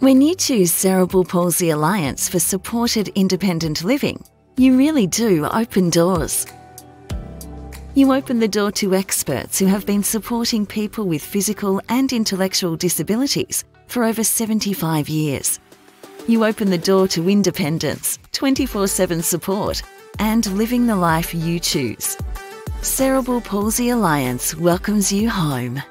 When you choose Cerebral Palsy Alliance for supported independent living, you really do open doors. You open the door to experts who have been supporting people with physical and intellectual disabilities for over 75 years. You open the door to independence, 24 7 support, and living the life you choose. Cerebral Palsy Alliance welcomes you home.